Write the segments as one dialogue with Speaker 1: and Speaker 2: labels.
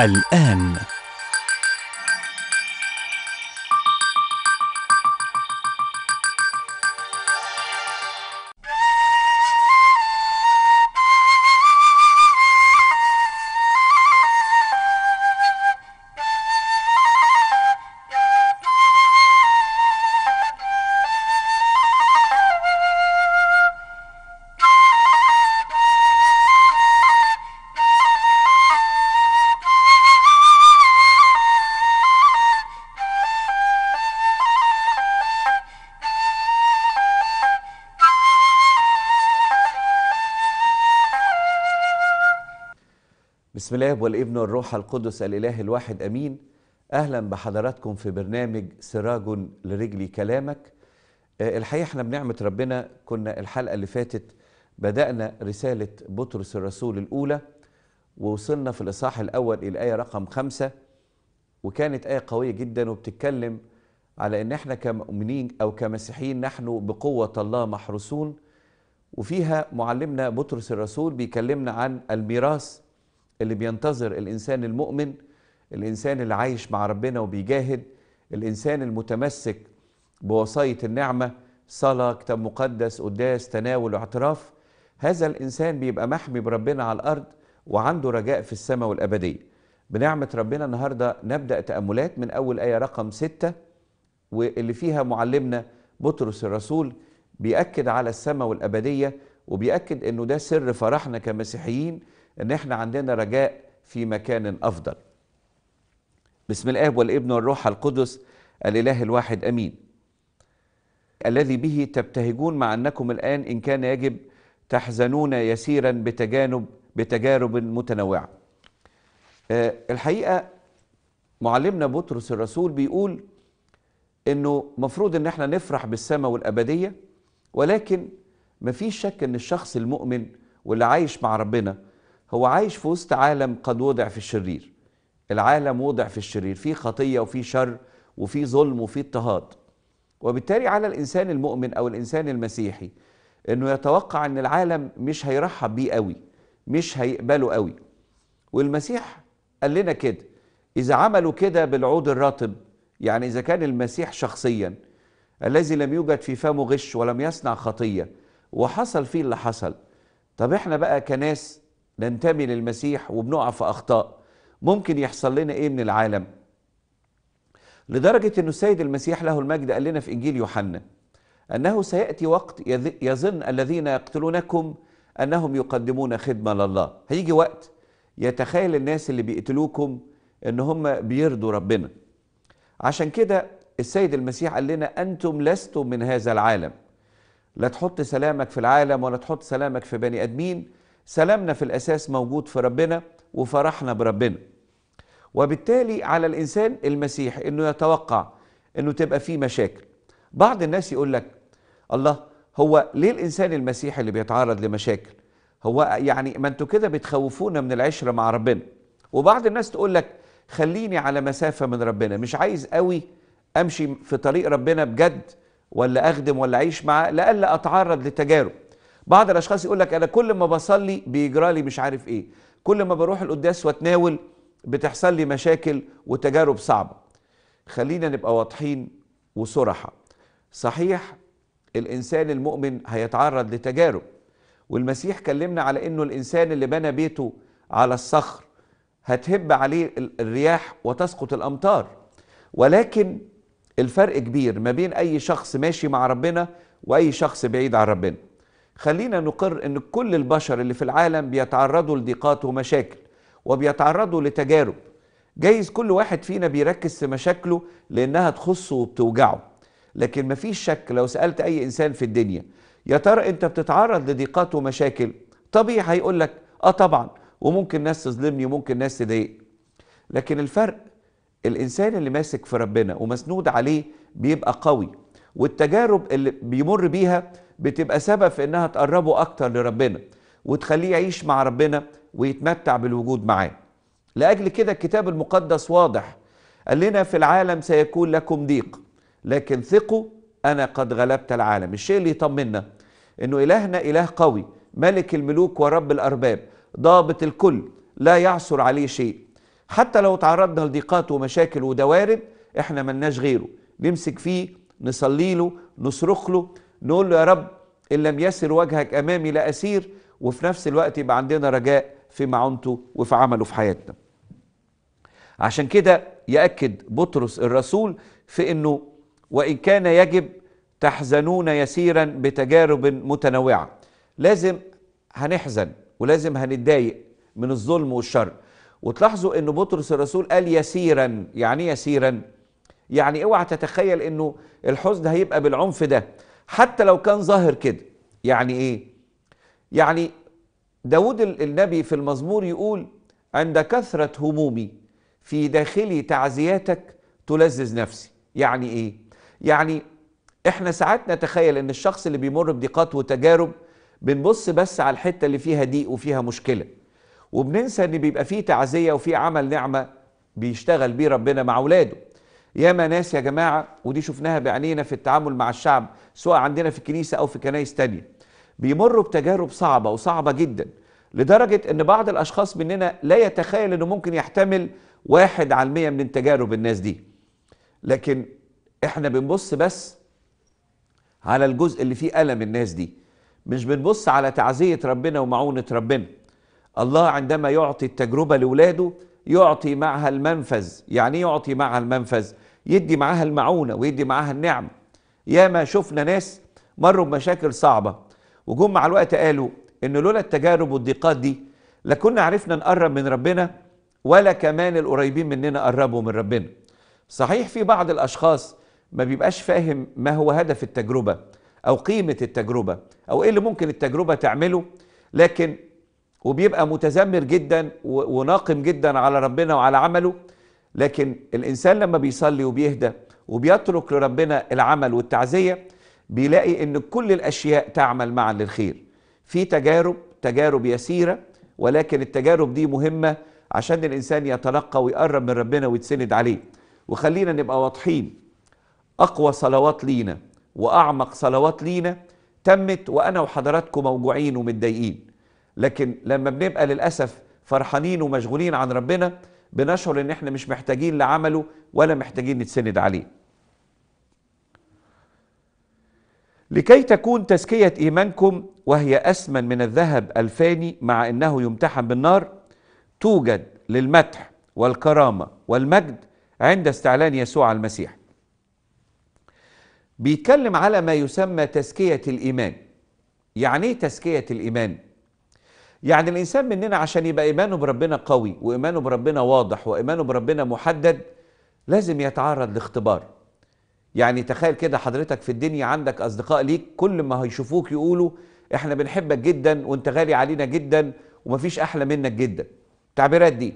Speaker 1: الآن.
Speaker 2: بسم الله والابن والروح القدس الإله الواحد أمين. أهلا بحضراتكم في برنامج سراج لرجلي كلامك. آه، الحقيقة إحنا بنعمة ربنا كنا الحلقة اللي فاتت بدأنا رسالة بطرس الرسول الأولى ووصلنا في الإصحاح الأول إلى الايه رقم خمسة وكانت آية قوية جدا وبتتكلم على إن إحنا كمؤمنين أو كمسيحيين نحن بقوة الله محروسون. وفيها معلمنا بطرس الرسول بيكلمنا عن الميراث. اللي بينتظر الإنسان المؤمن الإنسان اللي عايش مع ربنا وبيجاهد الإنسان المتمسك بوصاية النعمة صلاة كتاب مقدس قداس تناول واعتراف هذا الإنسان بيبقى محمي بربنا على الأرض وعنده رجاء في السماء والأبدية. بنعمة ربنا النهارده نبدأ تأملات من أول آية رقم ستة واللي فيها معلمنا بطرس الرسول بيأكد على السماء والأبدية وبيأكد أنه ده سر فرحنا كمسيحيين. أن إحنا عندنا رجاء في مكان أفضل. بسم الآب والابن والروح القدس الإله الواحد أمين. الذي به تبتهجون مع أنكم الآن إن كان يجب تحزنون يسيرا بتجانب بتجارب متنوعة. آه، الحقيقة معلمنا بطرس الرسول بيقول إنه مفروض إن إحنا نفرح بالسماء والأبدية ولكن مفيش شك إن الشخص المؤمن واللي عايش مع ربنا هو عايش في وسط عالم قد وضع في الشرير. العالم وضع في الشرير فيه خطية وفيه شر وفيه ظلم وفيه اضطهاد. وبالتالي على الإنسان المؤمن أو الإنسان المسيحي إنه يتوقع إن العالم مش هيرحب بيه قوي مش هيقبله قوي. والمسيح قال لنا كده إذا عملوا كده بالعود الرطب يعني إذا كان المسيح شخصيا الذي لم يوجد في فمه غش ولم يصنع خطية وحصل فيه اللي حصل. طب إحنا بقى كناس ننتمي للمسيح وبنقع في أخطاء. ممكن يحصل لنا إيه من العالم؟ لدرجة أن السيد المسيح له المجد قال لنا في إنجيل يوحنا أنه سيأتي وقت يظن الذين يقتلونكم أنهم يقدمون خدمة لله. هيجي وقت يتخيل الناس اللي بيقتلوكم أن هم بيرضوا ربنا. عشان كده السيد المسيح قال لنا أنتم لستم من هذا العالم. لا تحط سلامك في العالم ولا تحط سلامك في بني أدمين. سلامنا في الأساس موجود في ربنا وفرحنا بربنا. وبالتالي على الإنسان المسيحي أنه يتوقع أنه تبقى فيه مشاكل. بعض الناس يقول لك الله هو ليه الإنسان المسيحي اللي بيتعرض لمشاكل؟ هو يعني ما أنتوا كده بتخوفونا من العشرة مع ربنا. وبعض الناس تقول لك خليني على مسافة من ربنا. مش عايز قوي أمشي في طريق ربنا بجد ولا أخدم ولا أعيش معاه لألا أتعرض لتجارب. بعض الأشخاص يقول لك أنا كل ما بصلي بيجرى لي مش عارف إيه. كل ما بروح القداس وأتناول بتحصل لي مشاكل وتجارب صعبة. خلينا نبقى واضحين وصرحة صحيح الإنسان المؤمن هيتعرض لتجارب والمسيح كلمنا على إنه الإنسان اللي بنى بيته على الصخر هتهب عليه ال- الرياح وتسقط الأمطار. ولكن الفرق كبير ما بين أي شخص ماشي مع ربنا وأي شخص بعيد عن ربنا. خلينا نقر إن كل البشر اللي في العالم بيتعرضوا لضيقات ومشاكل وبيتعرضوا لتجارب. جايز كل واحد فينا بيركز في مشاكله لأنها تخصه وبتوجعه. لكن مفيش شك لو سألت أي إنسان في الدنيا يا ترى أنت بتتعرض لضيقات ومشاكل؟ طبيعي هيقول لك آه طبعا وممكن ناس تظلمني وممكن ناس تضايقني. لكن الفرق الإنسان اللي ماسك في ربنا ومسنود عليه بيبقى قوي. والتجارب اللي بيمر بيها بتبقى سبب في إنها تقربه أكتر لربنا وتخليه يعيش مع ربنا ويتمتع بالوجود معاه. لأجل كده الكتاب المقدس واضح قال لنا في العالم سيكون لكم ضيق لكن ثقوا أنا قد غلبت العالم. الشيء اللي يطمنا إنه إلهنا إله قوي ملك الملوك ورب الأرباب ضابط الكل لا يعثر عليه شيء. حتى لو تعرضنا لضيقات ومشاكل وده وارد إحنا ملناش غيره. نمسك فيه نصلي له نصرخ له نقول له يا رب إن لم يسر وجهك أمامي لا أسير وفي نفس الوقت يبقى عندنا رجاء في معونته وفي عمله في حياتنا. عشان كده يأكد بطرس الرسول في إنه وإن كان يجب تحزنون يسيرا بتجارب متنوعة. لازم هنحزن ولازم هنتضايق من الظلم والشر. وتلاحظوا إن بطرس الرسول قال يسيرا يعني إيه يسيرا؟ يعني اوعى تتخيل انه الحزن هيبقى بالعنف ده. حتى لو كان ظاهر كده يعني إيه؟ يعني داود ال- النبي في المزمور يقول عند كثرة همومي في داخلي تعزياتك تلذذ نفسي. يعني إيه؟ يعني إحنا ساعات نتخيل ان الشخص اللي بيمر بضيقات وتجارب بنبص بس على الحتة اللي فيها ضيق وفيها مشكلة وبننسى إن بيبقى فيه تعزية وفيه عمل نعمة بيشتغل بيه ربنا مع أولاده. ياما ناس يا جماعة ودي شفناها بعينينا في التعامل مع الشعب سواء عندنا في الكنيسة أو في كنايس تانية. بيمروا بتجارب صعبة وصعبة جدا لدرجة إن بعض الأشخاص مننا لا يتخيل إنه ممكن يحتمل واحد على المية من تجارب الناس دي. لكن إحنا بنبص بس على الجزء اللي فيه ألم الناس دي مش بنبص على تعزية ربنا ومعونة ربنا. الله عندما يعطي التجربة لولاده يعطي معها المنفذ. يعني إيه يعطي معها المنفذ؟ يدي معاها المعونة ويدي معاها النعمة ياما شفنا ناس مروا بمشاكل صعبة. وجم مع الوقت قالوا إن لولا التجارب والضيقات دي لكنا عرفنا نقرب من ربنا ولا كمان القريبين مننا قربوا من ربنا. صحيح في بعض الأشخاص ما بيبقاش فاهم ما هو هدف التجربة أو قيمة التجربة أو إيه اللي ممكن التجربة تعمله لكن وبيبقى متذمر جدا وناقم جدا على ربنا وعلى عمله لكن الإنسان لما بيصلي وبيهدى وبيترك لربنا العمل والتعزية بيلاقي إن كل الأشياء تعمل معا للخير. في تجارب تجارب يسيرة ولكن التجارب دي مهمة عشان الإنسان يتلقى ويقرب من ربنا ويتسند عليه. وخلينا نبقى واضحين. أقوى صلوات لينا وأعمق صلوات لينا تمت وأنا وحضراتكم موجوعين ومتضايقين. لكن لما بنبقى للأسف فرحانين ومشغولين عن ربنا بنشعر إن إحنا مش محتاجين لعمله ولا محتاجين نتسند عليه. لكي تكون تزكية إيمانكم وهي أثمن من الذهب الفاني مع أنه يمتحن بالنار توجد للمدح والكرامة والمجد عند استعلان يسوع المسيح. بيتكلم على ما يسمى تزكية الإيمان. يعني إيه تزكية الإيمان؟ يعني الإنسان مننا عشان يبقى إيمانه بربنا قوي وإيمانه بربنا واضح وإيمانه بربنا محدد لازم يتعرض لاختبار. يعني تخيل كده حضرتك في الدنيا عندك أصدقاء ليك كل ما هيشوفوك يقولوا إحنا بنحبك جدا وإنت غالي علينا جدا ومفيش أحلى منك جدا. التعبيرات دي.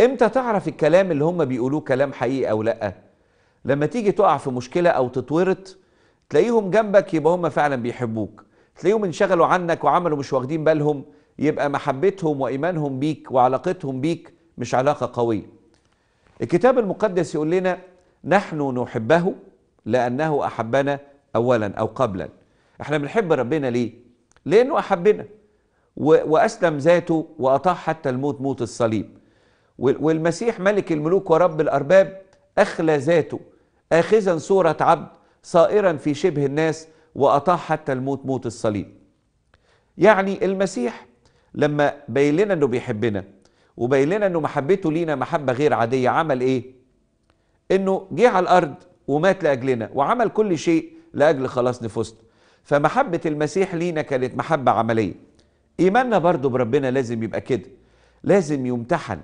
Speaker 2: إمتى تعرف الكلام اللي هم بيقولوه كلام حقيقي أو لأ؟ لما تيجي تقع في مشكلة أو تتورط تلاقيهم جنبك يبقى هم فعلا بيحبوك. تلاقيهم انشغلوا عنك وعملوا مش واخدين بالهم يبقى محبتهم وإيمانهم بيك وعلاقتهم بيك مش علاقة قوية. الكتاب المقدس يقول لنا نحن نحبه لأنه أحبنا اولا أو قبلا. إحنا بنحب ربنا ليه؟ لأنه أحبنا و- وأسلم ذاته وأطاع حتى الموت موت الصليب. وال- والمسيح ملك الملوك ورب الأرباب أخلى ذاته اخذا صورة عبد صائرا في شبه الناس وأطاع حتى الموت موت الصليب. يعني المسيح لما بين لنا إنه بيحبنا وبين لنا إنه محبته لينا محبة غير عادية عمل إيه؟ إنه جه على الأرض ومات لأجلنا وعمل كل شيء لأجل خلاص نفوسنا. فمحبة المسيح لينا كانت محبة عملية. إيماننا برضو بربنا لازم يبقى كده. لازم يمتحن.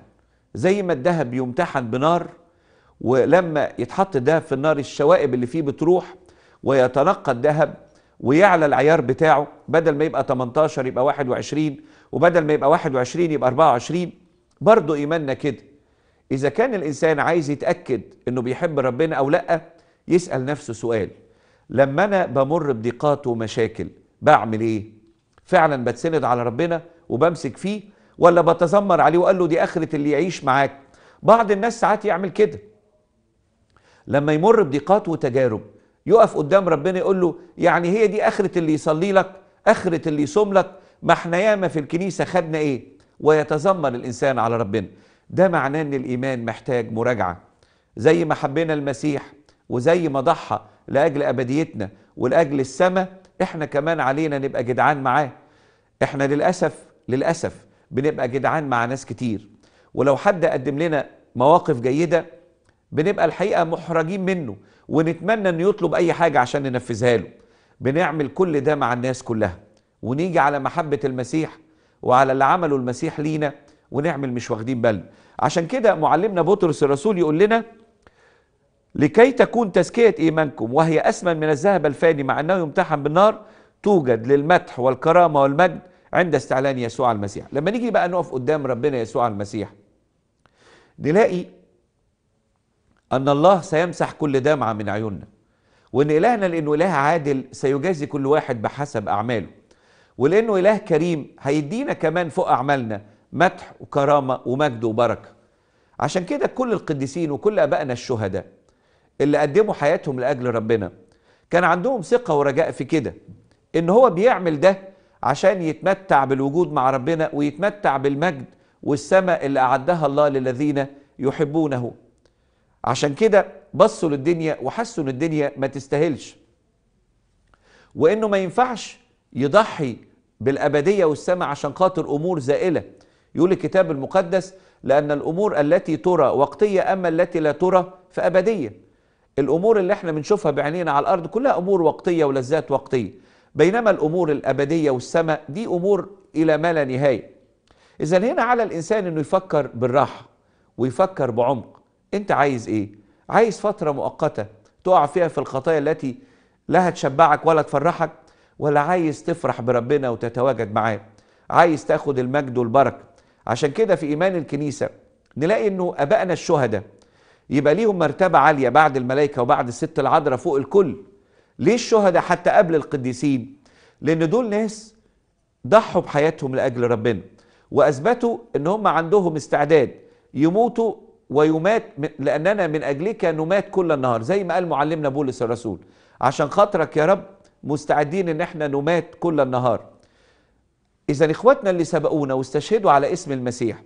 Speaker 2: زي ما الذهب يمتحن بنار ولما يتحط الذهب في النار الشوائب اللي فيه بتروح ويتنقى الذهب ويعلى العيار بتاعه بدل ما يبقى 18 يبقى 21 وبدل ما يبقى 21 يبقى 24 برضه إيماننا كده. إذا كان الإنسان عايز يتأكد إنه بيحب ربنا أو لأ يسأل نفسه سؤال. لما أنا بمر بضيقات ومشاكل بعمل إيه؟ فعلا بتسند على ربنا وبمسك فيه ولا بتذمر عليه وقال له دي آخرة اللي يعيش معاك؟ بعض الناس ساعات يعمل كده. لما يمر بضيقات وتجارب يقف قدام ربنا يقول له يعني هي دي آخرة اللي يصلي لك آخرة اللي يصوم لك ما إحنا ياما في الكنيسة خدنا إيه؟ ويتذمر الإنسان على ربنا. ده معناه إن الإيمان محتاج مراجعة. زي ما حبينا المسيح وزي ما ضحى لأجل أبديتنا ولأجل السماء إحنا كمان علينا نبقى جدعان معاه. إحنا للأسف للأسف بنبقى جدعان مع ناس كتير. ولو حد قدم لنا مواقف جيدة بنبقى الحقيقة محرجين منه ونتمنى إنه يطلب أي حاجة عشان ننفذها له. بنعمل كل ده مع الناس كلها ونيجي على محبة المسيح وعلى اللي عمله المسيح لينا ونعمل مش واخدين بالنا. عشان كده معلمنا بطرس الرسول يقول لنا لكي تكون تزكية إيمانكم وهي أثمن من الذهب الفاني مع أنه يمتحن بالنار توجد للمدح والكرامة والمجد عند استعلان يسوع المسيح. لما نيجي بقى نقف قدام ربنا يسوع المسيح نلاقي أن الله سيمسح كل دمعة من عيوننا. وأن إلهنا لأنه إله عادل سيجازي كل واحد بحسب أعماله. ولأنه إله كريم هيدينا كمان فوق أعمالنا مدح وكرامة ومجد وبركة. عشان كده كل القديسين وكل أبائنا الشهداء اللي قدموا حياتهم لأجل ربنا كان عندهم ثقة ورجاء في كده إن هو بيعمل ده عشان يتمتع بالوجود مع ربنا ويتمتع بالمجد والسماء اللي أعدها الله للذين يحبونه. عشان كده بصوا للدنيا وحسوا إن الدنيا ما تستاهلش. وإنه ما ينفعش يضحي بالأبدية والسماء عشان خاطر أمور زائلة. يقول الكتاب المقدس لأن الأمور التي ترى وقتية أما التي لا ترى فأبدية. الأمور اللي إحنا بنشوفها بعينينا على الأرض كلها أمور وقتية ولذات وقتية. بينما الأمور الأبدية والسماء دي أمور إلى ما لا نهاية. اذا هنا على الإنسان إنه يفكر بالراحة ويفكر بعمق. انت عايز إيه؟ عايز فترة مؤقتة تقع فيها في الخطايا التي لا هتشبعك ولا تفرحك ولا عايز تفرح بربنا وتتواجد معاه؟ عايز تاخد المجد والبركة؟ عشان كده في إيمان الكنيسة نلاقي إنه أبائنا الشهداء يبقى ليهم مرتبة عالية بعد الملائكة وبعد الست العذراء فوق الكل. ليه الشهداء حتى قبل القديسين؟ لأن دول ناس ضحوا بحياتهم لأجل ربنا وأثبتوا إن هم عندهم استعداد يموتوا ويمات لأننا من أجلك نمات كل النهار زي ما قال معلمنا بولس الرسول. عشان خاطرك يا رب مستعدين إن إحنا نمات كل النهار. اذا إخواتنا اللي سبقونا واستشهدوا على اسم المسيح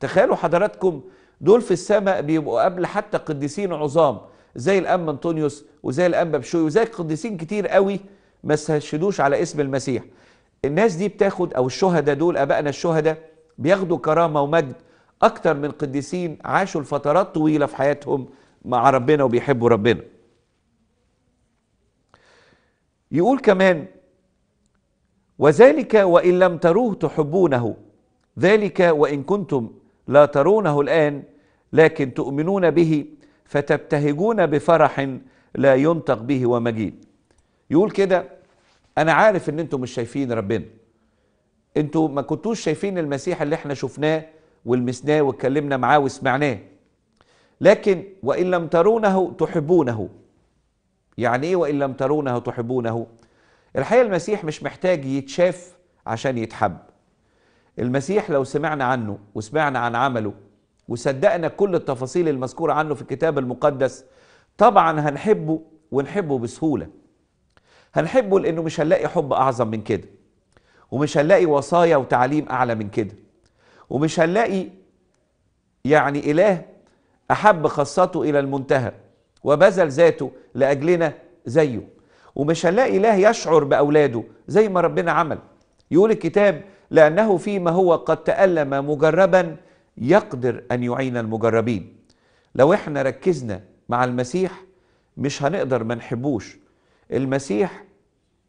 Speaker 2: تخيلوا حضراتكم دول في السماء بيبقوا قبل حتى قديسين عظام زي الأم أنطونيوس وزي الأم ببشوي وزي قديسين كتير قوي ما استشهدوش على اسم المسيح. الناس دي بتاخد أو الشهداء دول أبائنا الشهداء بياخدوا كرامة ومجد أكتر من قديسين عاشوا لفترات طويلة في حياتهم مع ربنا وبيحبوا ربنا. يقول كمان وذلك وإن لم تروه تحبونه ذلك وإن كنتم لا ترونه الآن لكن تؤمنون به فتبتهجون بفرح لا ينطق به ومجيد. يقول كده أنا عارف إن أنتم مش شايفين ربنا. أنتم ما كنتوش شايفين المسيح اللي إحنا شفناه والمسناه واتكلمنا معاه وسمعناه. لكن وإن لم ترونه تحبونه. يعني إيه وإن لم ترونه تحبونه؟ الحقيقة المسيح مش محتاج يتشاف عشان يتحب. المسيح لو سمعنا عنه وسمعنا عن عمله وصدقنا كل التفاصيل المذكورة عنه في الكتاب المقدس طبعا هنحبه ونحبه بسهولة. هنحبه لأنه مش هنلاقي حب أعظم من كده ومش هنلاقي وصايا وتعليم أعلى من كده. ومش هنلاقي يعني إله أحب خاصته إلى المنتهى وبذل ذاته لأجلنا زيه. ومش هنلاقي إله يشعر بأولاده زي ما ربنا عمل. يقول الكتاب لأنه فيما هو قد تألم مجربا يقدر أن يعين المجربين. لو إحنا ركزنا مع المسيح مش هنقدر ما نحبوش. المسيح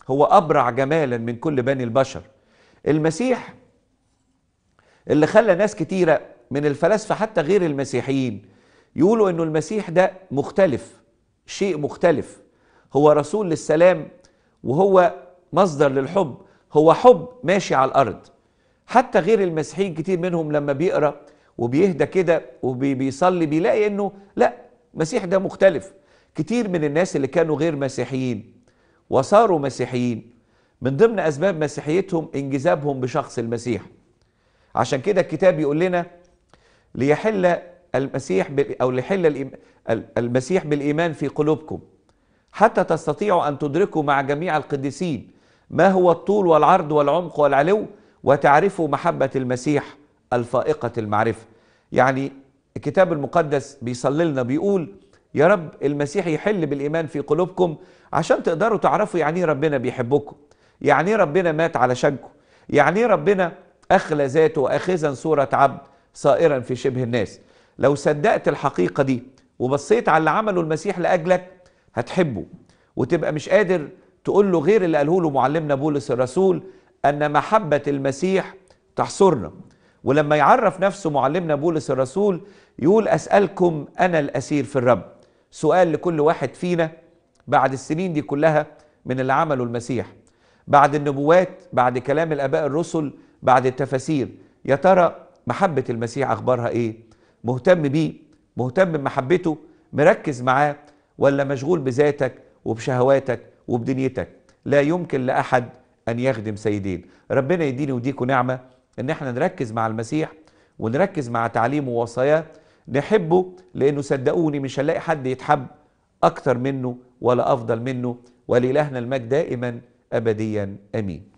Speaker 2: هو أبرع جمالا من كل بني البشر. المسيح اللي خلى ناس كتيرة من الفلاسفة حتى غير المسيحيين يقولوا إنه المسيح ده مختلف شيء مختلف. هو رسول للسلام وهو مصدر للحب. هو حب ماشي على الأرض. حتى غير المسيحيين كتير منهم لما بيقرأ وبيهدى كده وبيصلي بيلاقي إنه لا المسيح ده مختلف. كتير من الناس اللي كانوا غير مسيحيين وصاروا مسيحيين من ضمن أسباب مسيحيتهم انجذابهم بشخص المسيح. عشان كده الكتاب يقول لنا ليحل المسيح أو ليحل المسيح بالإيمان في قلوبكم حتى تستطيعوا أن تدركوا مع جميع القديسين ما هو الطول والعرض والعمق والعلو وتعرفوا محبة المسيح الفائقة المعرفة. يعني الكتاب المقدس بيصلي لنا بيقول يا رب المسيح يحل بالإيمان في قلوبكم عشان تقدروا تعرفوا يعني إيه ربنا بيحبكم. يعني إيه ربنا مات علشانكم. يعني إيه ربنا أخلى ذاته أخذا صورة عبد صائرا في شبه الناس. لو صدقت الحقيقة دي وبصيت على اللي عمله المسيح لأجلك هتحبه وتبقى مش قادر تقول له غير اللي قاله له معلمنا بولس الرسول أن محبة المسيح تحصرنا. ولما يعرف نفسه معلمنا بولس الرسول يقول أسألكم أنا الأسير في الرب. سؤال لكل واحد فينا بعد السنين دي كلها من اللي عمله المسيح. بعد النبوات بعد كلام الآباء الرسل بعد التفاسير. يا ترى محبة المسيح أخبارها إيه؟ مهتم بيه؟ مهتم بمحبته؟ مركز معاه؟ ولا مشغول بذاتك وبشهواتك وبدنيتك؟ لا يمكن لأحد أن يخدم سيدين. ربنا يديني وديكم نعمة إن إحنا نركز مع المسيح ونركز مع تعليمه ووصاياه. نحبه لأنه صدقوني مش هنلاقي حد يتحب أكتر منه ولا أفضل منه. ولإلهنا المجد دائما ابديا. آمين.